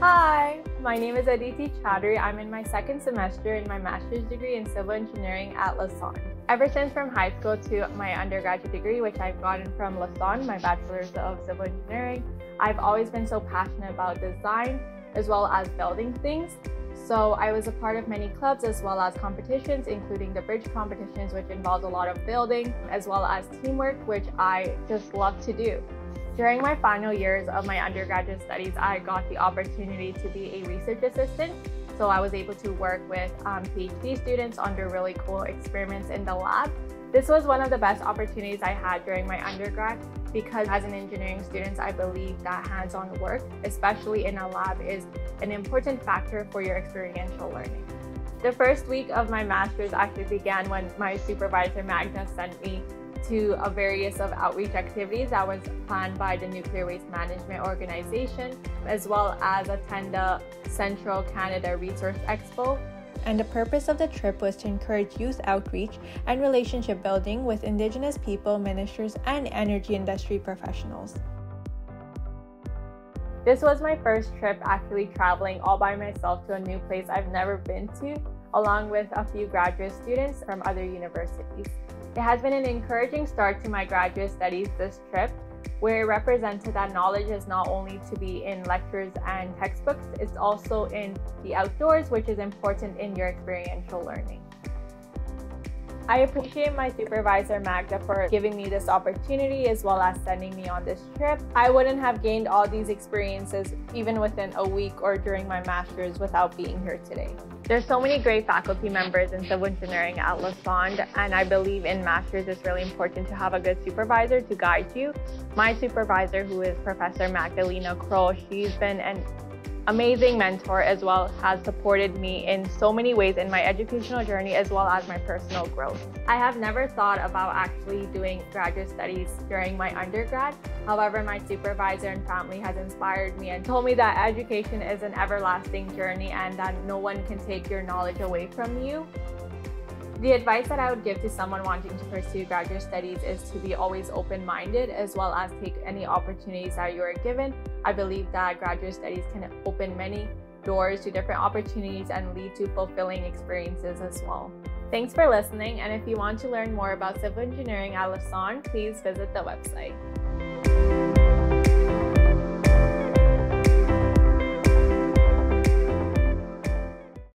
Hi, my name is Aditi Chowdhury. I'm in my second semester in my master's degree in civil engineering at Lassonde. Ever since from high school to my undergraduate degree, which I've gotten from Lassonde, my bachelor's of civil engineering, I've always been so passionate about design as well as building things. So I was a part of many clubs as well as competitions, including the bridge competitions, which involves a lot of building, as well as teamwork, which I just love to do. During my final years of my undergraduate studies, I got the opportunity to be a research assistant. So I was able to work with um, PhD students under really cool experiments in the lab. This was one of the best opportunities I had during my undergrad because as an engineering student, I believe that hands-on work, especially in a lab, is an important factor for your experiential learning. The first week of my master's actually began when my supervisor Magda sent me to a various of outreach activities that was planned by the Nuclear Waste Management Organization, as well as attend the Central Canada Resource Expo. And the purpose of the trip was to encourage youth outreach and relationship building with Indigenous people, ministers, and energy industry professionals. This was my first trip actually traveling all by myself to a new place I've never been to, along with a few graduate students from other universities. It has been an encouraging start to my graduate studies this trip, where it represented that knowledge is not only to be in lectures and textbooks, it's also in the outdoors, which is important in your experiential learning. I appreciate my supervisor Magda for giving me this opportunity as well as sending me on this trip. I wouldn't have gained all these experiences even within a week or during my master's without being here today. There's so many great faculty members in civil engineering at Lassonde, and I believe in masters it's really important to have a good supervisor to guide you. My supervisor, who is Professor Magdalena Krol, she's been an amazing mentor as well has supported me in so many ways in my educational journey as well as my personal growth. I have never thought about actually doing graduate studies during my undergrad. However, my supervisor and family has inspired me and told me that education is an everlasting journey and that no one can take your knowledge away from you. The advice that I would give to someone wanting to pursue graduate studies is to be always open minded as well as take any opportunities that you are given. I believe that graduate studies can open many doors to different opportunities and lead to fulfilling experiences as well. Thanks for listening, and if you want to learn more about civil engineering at Lassonde, please visit the website.